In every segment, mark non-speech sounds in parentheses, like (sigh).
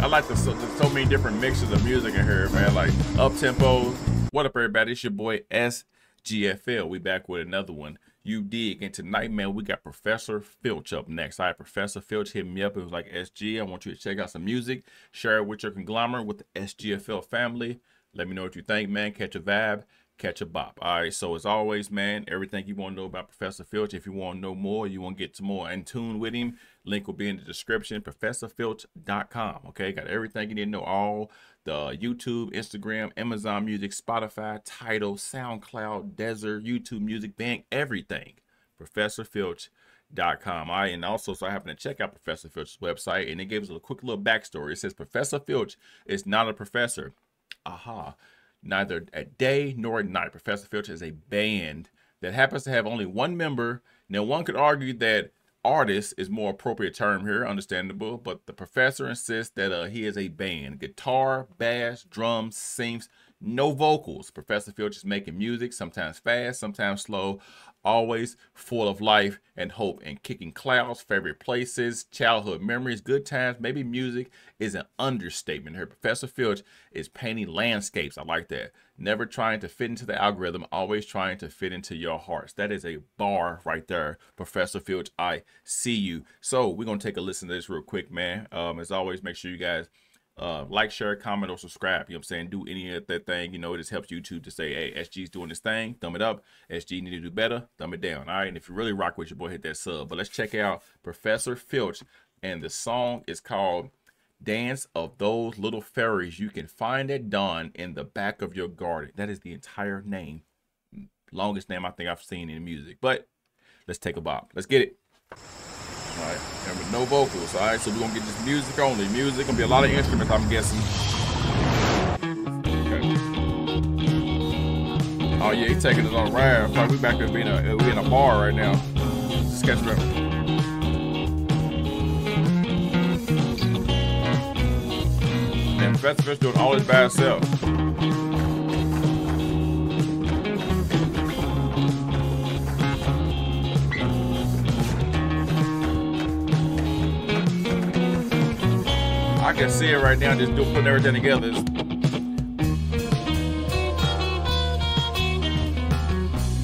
I like the so, so, many different mixes of music in here, man. Like up tempo. What up, everybody? It's your boy SGFL. We back with another one. You dig. And tonight, man, we got Professor Flitch up next. All right, Professor Flitch hit me up. It was like, SG, I want you to check out some music. Share it with your conglomerate, with the SGFL family. Let me know what you think, man. Catch a vibe catch a bop. All right, so as always, man, everything you want to know about Professor Flitch, if you want to know more, you want to get to more in tune with him, link will be in the description, professorflitch.com. Okay, got everything you need to know, all the YouTube, Instagram, Amazon Music, Spotify, Tidal, SoundCloud, Deezer, YouTube Music Bank, everything. ProfessorFlitch.com. I and also so I happen to check out Professor Flitch's website and it gave us a quick little backstory. It says Professor Flitch is not a professor. Aha neither at day nor at night. Professor Flitch is a band that happens to have only one member. Now, one could argue that artist is more appropriate term here, understandable, but the professor insists that uh, he is a band. Guitar, bass, drums, sings, no vocals. Professor Flitch is making music, sometimes fast, sometimes slow, always full of life and hope and kicking clouds, favorite places, childhood memories, good times, maybe music is an understatement here. Professor Flitch is painting landscapes. I like that. Never trying to fit into the algorithm, always trying to fit into your hearts. That is a bar right there, Professor Flitch. I see you. So we're going to take a listen to this real quick, man. Um, as always, make sure you guys uh, like, share, comment, or subscribe. You know what I'm saying? Do any of that thing. You know, it just helps YouTube to say, hey, SG's doing this thing. Thumb it up. SG need to do better. Thumb it down. All right. And if you really rock with your boy, hit that sub. But let's check out Professor Flitch. And the song is called Dance of Those Little Fairies You Can Find at Dawn in the Back of Your Garden. That is the entire name. Longest name I think I've seen in music. But let's take a bop. Let's get it. And with no vocals. All right, so we're gonna get just music only. Music gonna be a lot of instruments, I'm guessing. Okay. Oh yeah, he's taking us on a ride. Like we back there being a we in a bar right now. Sketch rep. And Fish doing all his bad self. Can see it right now, just putting everything together.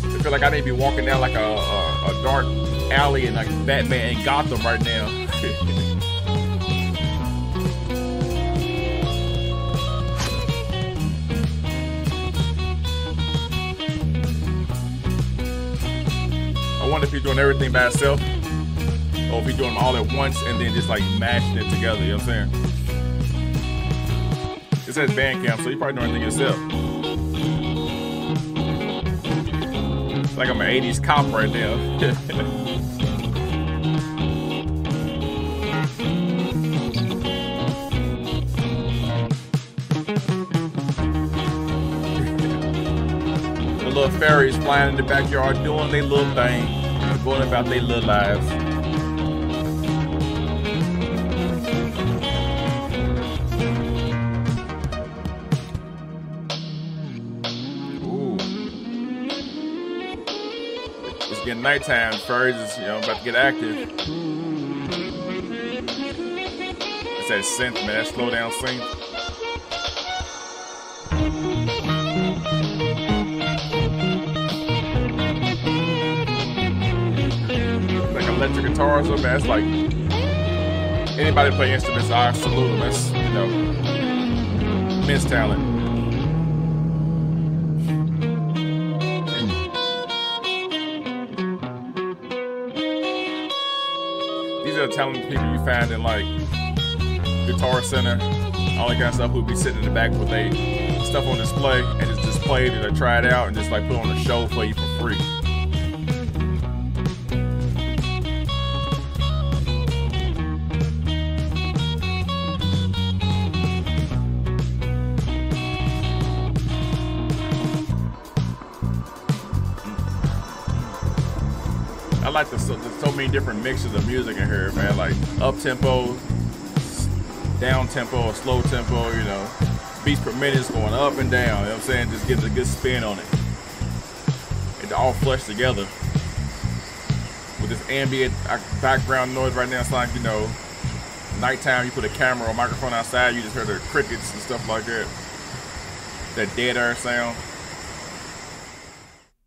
I feel like I need to be walking down like a, a, a dark alley in like Batman in Gotham right now. (laughs) I wonder if he's doing everything by himself or if he's doing them all at once and then just like mashing it together, you know what I'm saying? Says Bandcamp, so you probably know everything yourself. Like I'm an 80s cop right now. (laughs) the little fairies flying in the backyard doing their little thing, going about their little lives. Getting nighttime. Furries is, you know, about to get active. It's that synth, man. That slow down synth. Like electric guitars, man. That's like anybody play instruments, I salute them. That's, you know, immense talent. The talented people you find in like Guitar Center, all that kind of stuff who'd be sitting in the back with a stuff on display and just display it or try it out and just like put on a show for you for free. Like the so, the so, many different mixes of music in here, man. Like up tempo, down tempo, slow tempo. You know, beats per minute is going up and down. You know what I'm saying? Just gives a good spin on it. It all flushed together, with this ambient uh, background noise right now. It's like, you know, nighttime, you put a camera or microphone outside, you just hear the crickets and stuff like that. That dead air sound.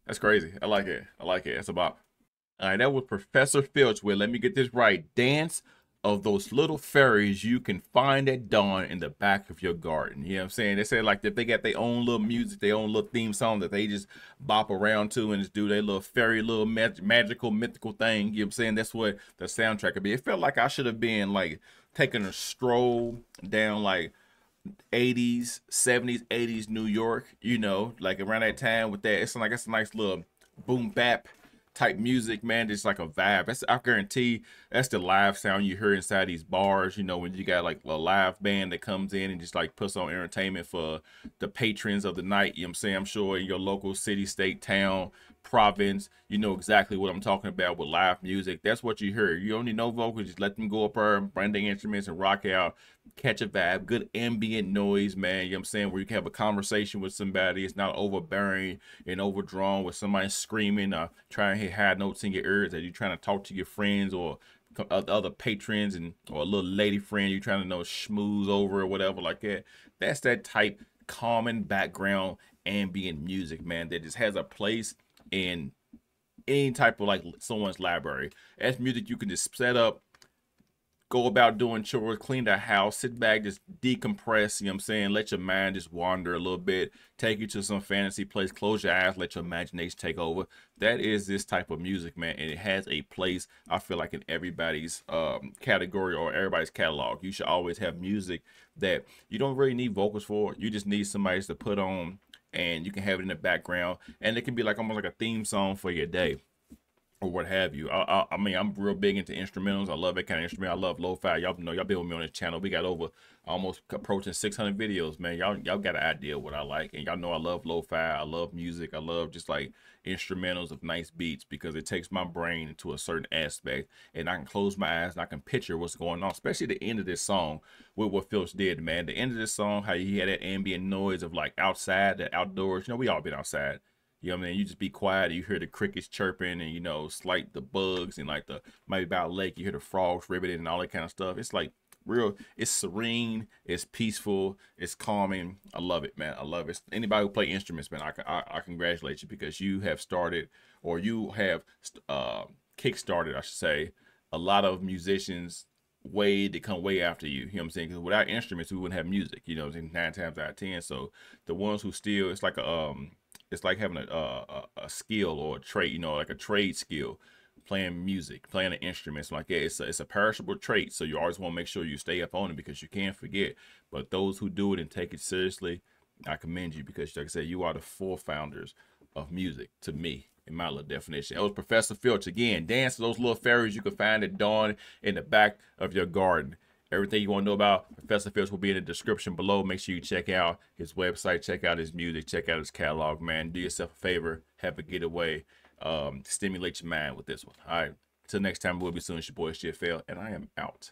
That's crazy. I like it. I like it. It's about. All right, that was Professor Flitch with, let me get this right, Dance of those little fairies you can find at dawn in the back of your garden. You know what I'm saying? They say like that they got their own little music, their own little theme song that they just bop around to and just do their little fairy little mag magical mythical thing. You know what I'm saying? That's what the soundtrack could be. It felt like I should have been like taking a stroll down like 80s, 70s, 80s New York, you know, like around that time with that. It's like it's a nice little boom bap type music, man. It's like a vibe. That's I guarantee that's the live sound you hear inside these bars. You know, when you got like a live band that comes in and just like puts on entertainment for the patrons of the night. You know what I'm saying? I'm sure in your local city, state, town, province, you know exactly what I'm talking about with live music. That's what you hear. You only know vocals, just let them go up there, bring the instruments and rock out, catch a vibe, good ambient noise, man. You know what I'm saying? Where you can have a conversation with somebody. It's not overbearing and overdrawn with somebody screaming or trying to hit high notes in your ears that you're trying to talk to your friends or uh, other patrons and or a little lady friend you're trying to know schmooze over or whatever like that. That's that type common background ambient music, man, that just has a place in any type of like someone's library. As music you can just set up, go about doing chores, clean the house, sit back, just decompress, you know what I'm saying? Let your mind just wander a little bit, take you to some fantasy place, close your eyes, let your imagination take over. That is this type of music, man, and it has a place, I feel like, in everybody's um, category or everybody's catalog. You should always have music that you don't really need vocals for. You just need somebody to put on and you can have it in the background and it can be like almost like a theme song for your day or what have you. I, I, I, mean, I'm real big into instrumentals. I love that kind of instrument. I love lo-fi. Y'all know y'all been with me on this channel. We got over almost approaching 600 videos, man. Y'all y'all got an idea what I like, and y'all know I love lo-fi. I love music. I love just like instrumentals of nice beats because it takes my brain into a certain aspect, and I can close my eyes and I can picture what's going on. Especially the end of this song with what Flitch did, man. The end of this song, how he had that ambient noise of like outside, the outdoors. You know, we all been outside you know what I mean? You just be quiet. You hear the crickets chirping and, you know, slight the bugs and like the, maybe about lake, you hear the frogs ribbiting and all that kind of stuff. It's like real, it's serene, it's peaceful, it's calming. I love it, man. I love it. Anybody who play instruments, man, I, I, I congratulate you because you have started or you have uh, kick-started, I should say, a lot of musicians way to come way after you. You know what I'm saying? Because without instruments, we wouldn't have music. You know, nine times out of ten. So the ones who still, it's like a um, it's like having a, a, a skill or a trait, you know, like a trade skill, playing music, playing an instrument, like that. It's a, it's a perishable trait, so you always want to make sure you stay up on it because you can't forget. But those who do it and take it seriously, I commend you because, like I said, you are the four founders of music to me in my little definition. That was Professor Flitch again. Dance to those little fairies you can find at dawn in the back of your garden. Everything you want to know about Professor Flitch will be in the description below. Make sure you check out his website, check out his music, check out his catalog, man. Do yourself a favor, have a getaway, um, stimulate your mind with this one. All right. Till next time, we'll be soon. It's your boy, SGFL, and I am out.